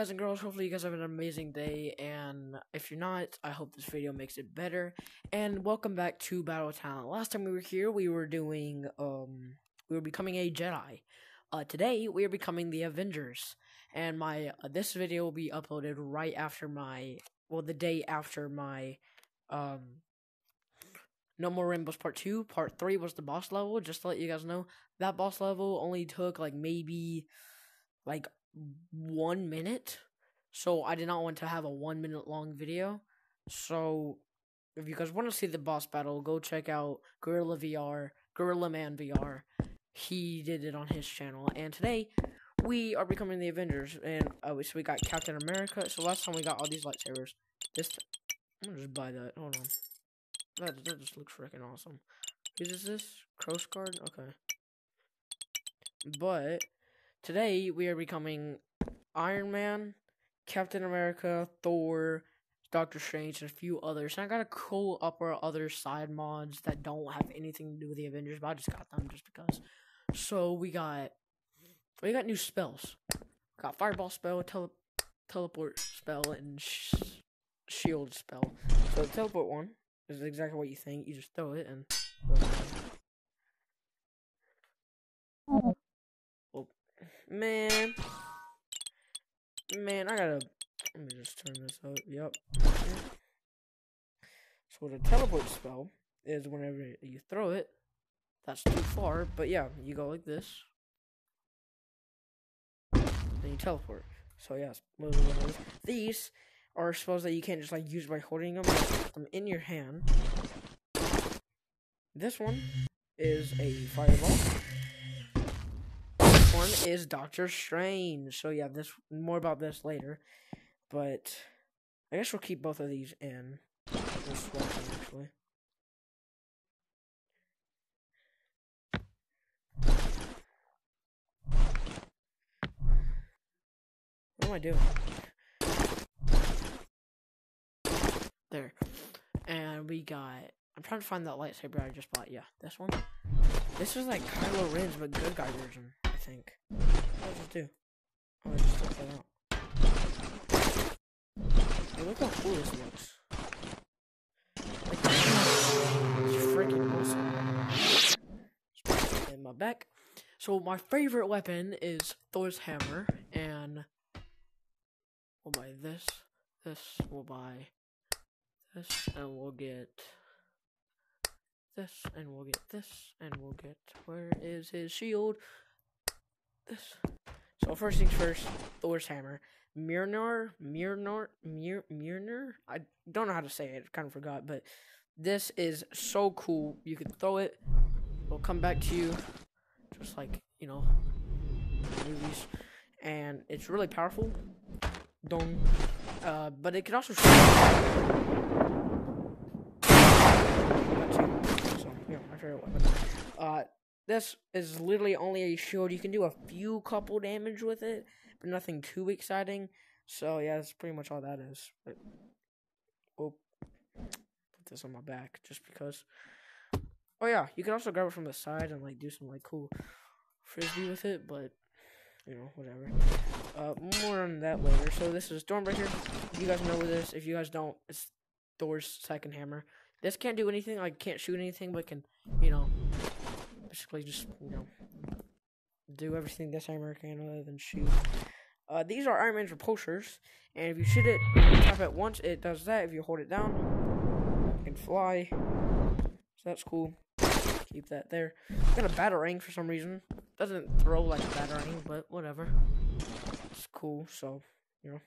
guys and girls? Hopefully you guys have an amazing day, and if you're not, I hope this video makes it better. And welcome back to Battle Talent. Last time we were here, we were doing, um, we were becoming a Jedi. Uh, today, we are becoming the Avengers. And my, uh, this video will be uploaded right after my, well, the day after my, um, No More Rainbows Part 2. Part 3 was the boss level, just to let you guys know. That boss level only took, like, maybe, like, one minute. So I did not want to have a one minute long video. So if you guys want to see the boss battle, go check out Gorilla VR, Gorilla Man VR. He did it on his channel. And today we are becoming the Avengers. And uh, so we got Captain America. So last time we got all these lightsabers. This t- I'm gonna just buy that. Hold on. That that just looks freaking awesome. Who is this? Cross Guard? Okay. But Today we are becoming Iron Man, Captain America, Thor, Doctor Strange, and a few others. And I got a cool upper other side mods that don't have anything to do with the Avengers, but I just got them just because. So we got we got new spells. We got Fireball spell, tele- teleport spell, and sh- shield spell. So the teleport one is exactly what you think. You just throw it and. Man. Man, I gotta. Let me just turn this up. Yep. So the teleport spell is whenever you throw it, that's too far. But yeah, you go like this. Then you teleport. So yes, these are spells that you can't just like use by holding them. them um, in your hand. This one is a fireball is Doctor Strange. So yeah, this more about this later. But I guess we'll keep both of these in. One actually. What am I doing? There. And we got I'm trying to find that lightsaber I just bought. Yeah, this one. This is like Kylo Ren's but good guy version think. What does it do? Oh, I just took that out. Hey, look how cool this looks. Like, it's freaking awesome. In my back. So my favorite weapon is Thor's hammer, and we'll buy this, this, we'll buy this, and we'll get this, and we'll get this, and we'll get, where is his shield? So first things first, Thor's hammer. Mjolnir, Mjolnir, Mjolnir. I don't know how to say it. Kind of forgot, but this is so cool. You can throw it. It'll come back to you, just like you know, movies, and it's really powerful. Don't. Uh, but it can also. So, yeah. Uh, this is literally only a shield. You can do a few couple damage with it, but nothing too exciting. So yeah, that's pretty much all that is. But we'll put this on my back just because. Oh yeah, you can also grab it from the side and like do some like cool frisbee with it, but you know whatever. Uh, more on that later. So this is Stormbreaker. You guys know this, if you guys don't, it's Thor's second hammer. This can't do anything. Like can't shoot anything, but can you know basically just you know do everything this hammer can other than shoot. Uh, these are Iron Man's repulsors, and if you shoot it, tap it once, it does that. If you hold it down, it can fly. So that's cool. Keep that there. Got a batarang for some reason. Doesn't throw like a batarang, but whatever. It's cool. So you know,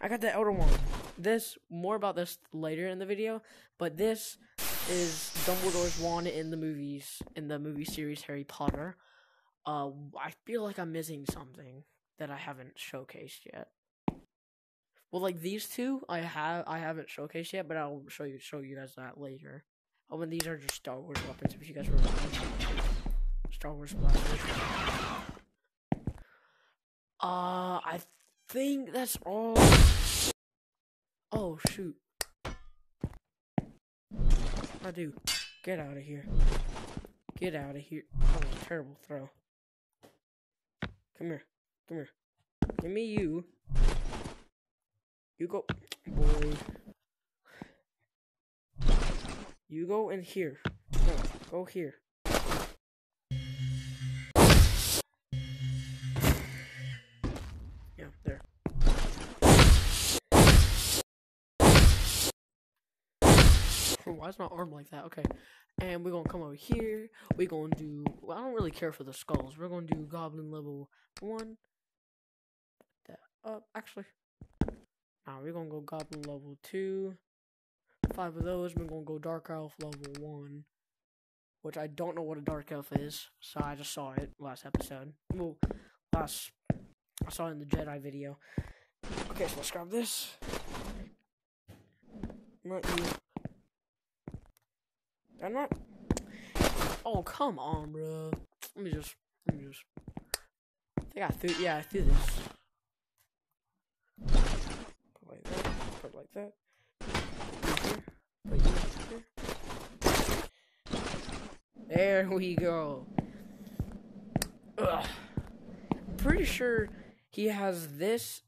I got the Elder Wand. This more about this later in the video, but this is Dumbledore's wand in the movies, in the movie series Harry Potter. Uh, I feel like I'm missing something that I haven't showcased yet. Well, like these two, I have I haven't showcased yet, but I'll show you show you guys that later. Oh, and these are just Star Wars weapons. If you guys remember, Star Wars blasters. Uh, I think that's all. Oh shoot! I do. Get out of here. Get out of here. Oh, terrible throw. Come here. Come here. Give me you. You go, boy. You go in here. No, go here. Why is my arm like that? Okay. And we're gonna come over here. We're gonna do. Well, I don't really care for the skulls. We're gonna do goblin level one. That up. Actually, now we're gonna go goblin level two. Five of those. We're gonna go dark elf level one, which I don't know what a dark elf is. So I just saw it last episode. Well, last I saw it in the Jedi video. Okay, so let's grab this. Not you. I'm not. Oh come on, bro. Let me just. Let me just. I think I threw. Yeah, I threw this. Put like that. Put like that. Put here. Put here. There we go. Ugh. Pretty sure he has this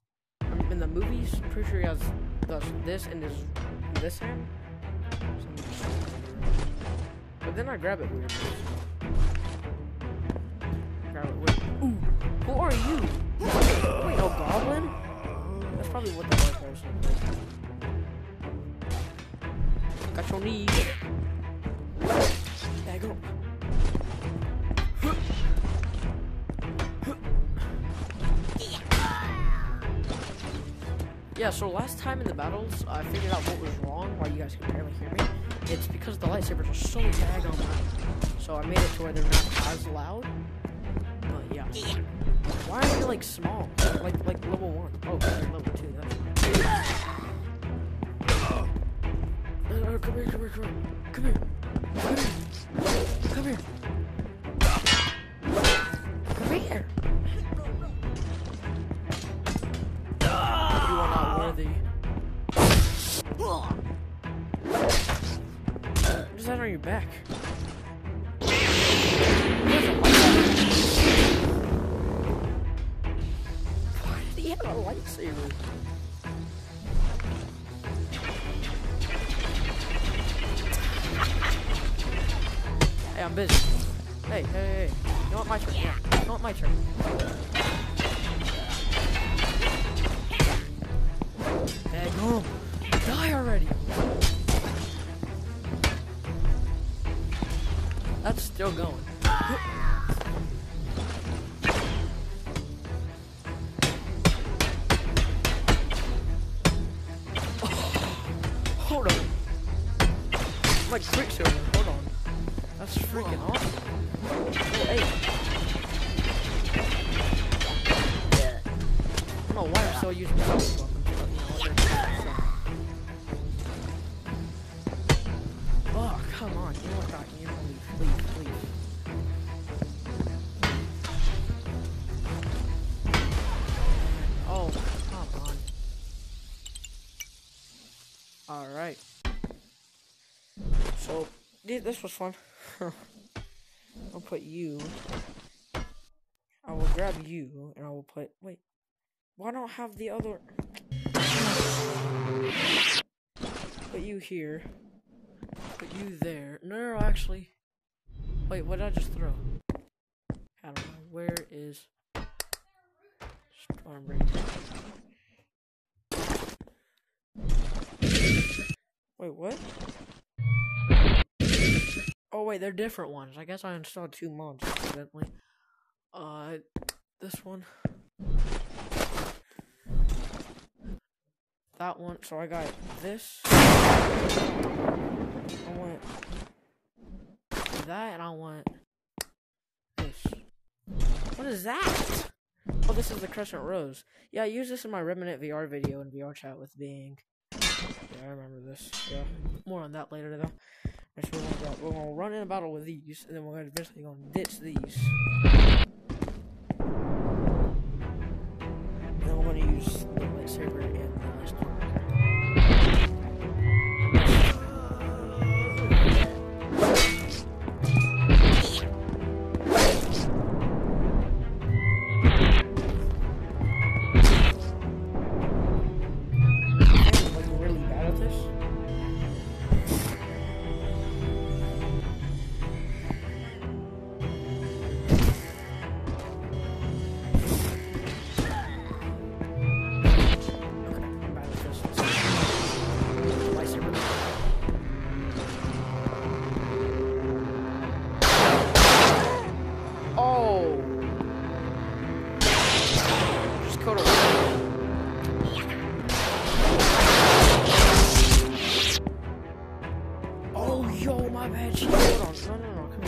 in the movies. Pretty sure he has this, this in his this hand. But then I grab it weird. Grab it weird. Ooh, who are you? Wait, no goblin? That's probably what the person is. Got your knee. There you go. Yeah, so last time in the battles, I figured out what was wrong, why you guys can barely hear me. It's because the lightsabers are so daggone loud. So I made it to where they're not as loud. But yeah. Why are they like small? Like like level one. Oh, they're level two. That's fine. Uh, come here, come here, come here, come here, come here, come here, back? Why did he have a lightsaber? Hey, I'm busy. Hey, hey, hey. You what? My turn. Yeah. You what? My turn. Still going. This was fun. I'll put you. I will grab you, and I will put. Wait. Why don't I have the other. Put you here. Put you there. No, no, no, actually. Wait, what did I just throw? I don't know. Where is. Stormbreaker? Wait, what? Oh wait, they're different ones. I guess I installed two mods accidentally. Uh, this one. That one. So I got this. I want that, and I want this. What is that? Oh, this is the Crescent Rose. Yeah, I used this in my Remnant VR video and VR chat with Being. Yeah, I remember this. Yeah, more on that later though. Next, we're gonna, go- we're gonna run in a battle with these, and then we're gonna eventually gonna ditch these. And then we're gonna use the lightsaber imagine? Hold on. No, no, no.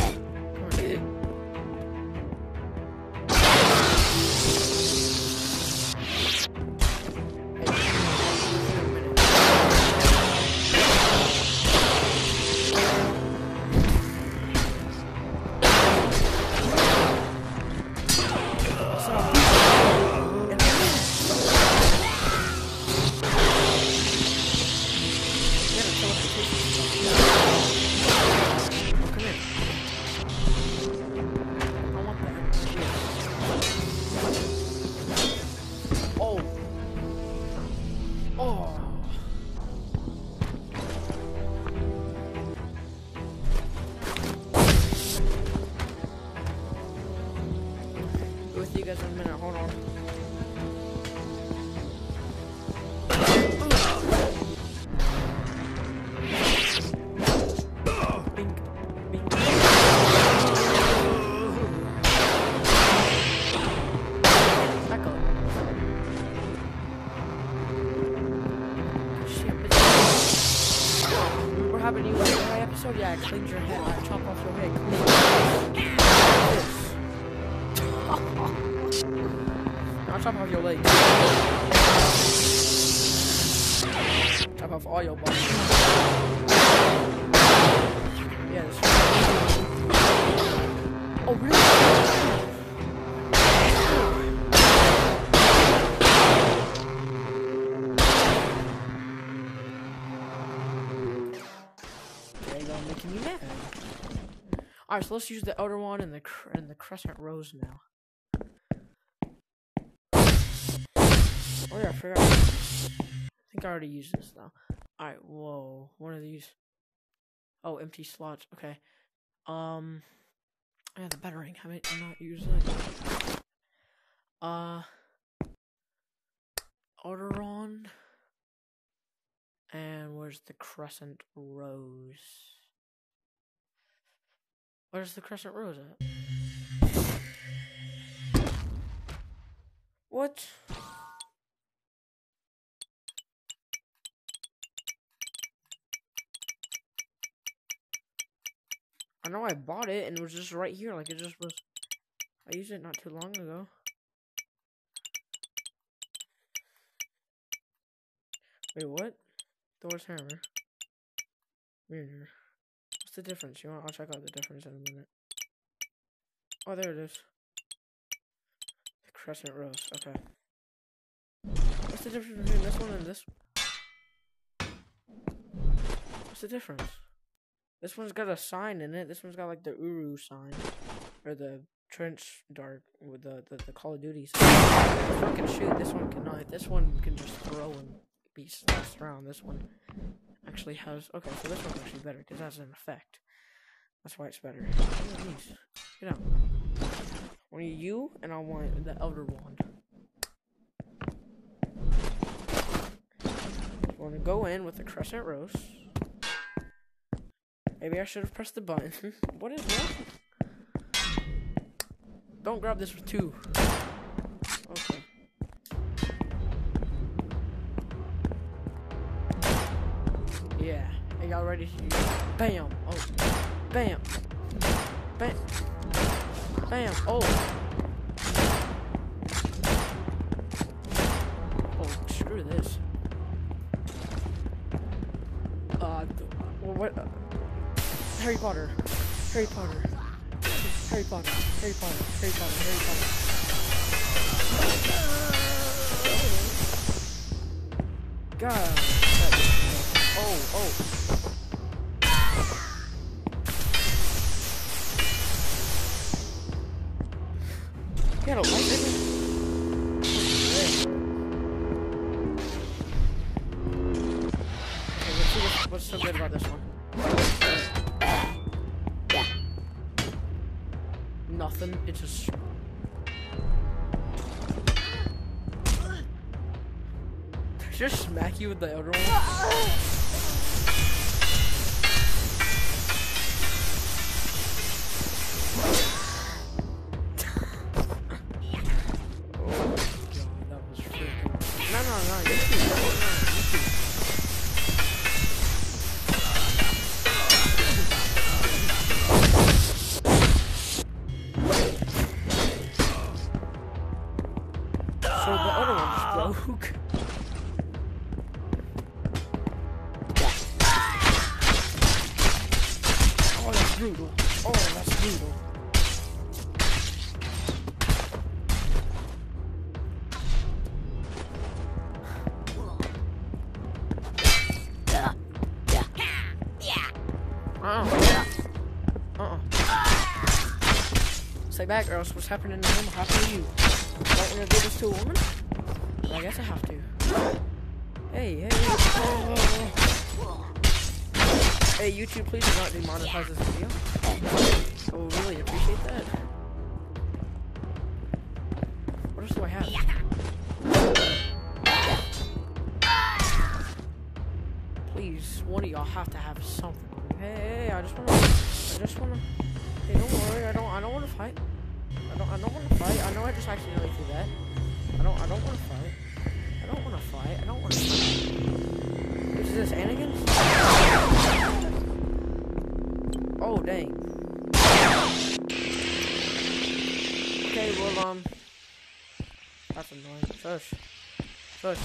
To you in my episode? Yeah, I cleaned your head. I chopped off your head. I'll chop off your legs. Chop off all your body. Alright, so let's use the outer one and the and the crescent rose now. Oh yeah, I forgot. I think I already used this though. Alright, whoa. One of these. Oh, empty slots. Okay. Um. Yeah, the batarang. I might not use it. Uh. Orderon. And where's the crescent rose? Where's the crescent rose at? What? I know I bought it and it was just right here, like it just was. I used it not too long ago. Wait, what? Thor's hammer. Mirror. The difference? You want? I'll check out the difference in a minute. Oh, there it is. The crescent rose. Okay. What's the difference between this one and this? What's the difference? This one's got a sign in it. This one's got like the Uru sign, or the trench dark with the the, the Call of Duty sign. This one can shoot. This one cannot. This one can just throw and be slashed around. This one actually has. Okay, so this one's actually better because that's an effect. That's why it's better. These. Get out. I want you, and I want the Elder Wand. I want to go in with the Crescent Rose. Maybe I should have pressed the button. what is that? Don't grab this with two. Y'all ready? Bam. Oh. Bam. Bam. Bam. Oh. Oh, screw this. Uh, what? Uh, Harry Potter. Harry Potter. Harry Potter. Harry Potter. Harry Potter. Harry Potter. God. Oh, oh. What's, so good about this one. Nothing. It's just. Just smack you with the other one. Stay back, or else what's happening to him will happen to you. Don't want to do this to a woman? But I guess I have to. Hey, hey, oh. Hey, YouTube, please do not demonetize this video. I will really appreciate that. What else do I have? Please, one of y'all have to have something. Hey, hey, I just wanna, I just wanna. Hey, don't worry, I don't, I don't wanna fight. I don't, I don't wanna fight. I know I just accidentally did that. I don't, I don't wanna fight. I don't wanna fight. I don't wanna. Fight. Is this Anakin? Oh dang. Okay, well um, that's annoying. Shush, shush.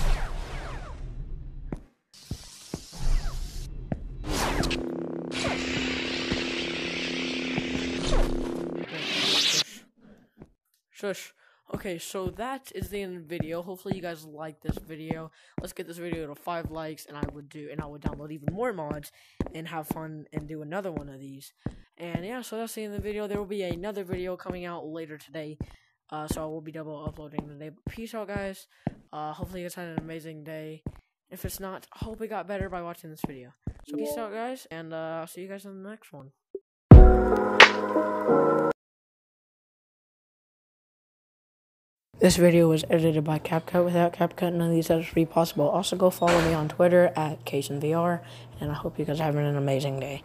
Shush. Okay, so that is the end of the video. Hopefully you guys like this video. Let's get this video to five likes and I would do and I would download even more mods and have fun and do another one of these. And yeah, so that's the end of the video. There will be another video coming out later today. Uh, so I will be double uploading today. But peace out guys. Uh, hopefully you guys had an amazing day. If it's not, hope it got better by watching this video. So peace out guys and uh, I'll see you guys in the next one. This video was edited by CapCut. Without CapCut, none of these edits would be possible. Also, go follow me on Twitter at CaseandVR, and I hope you guys are having an amazing day.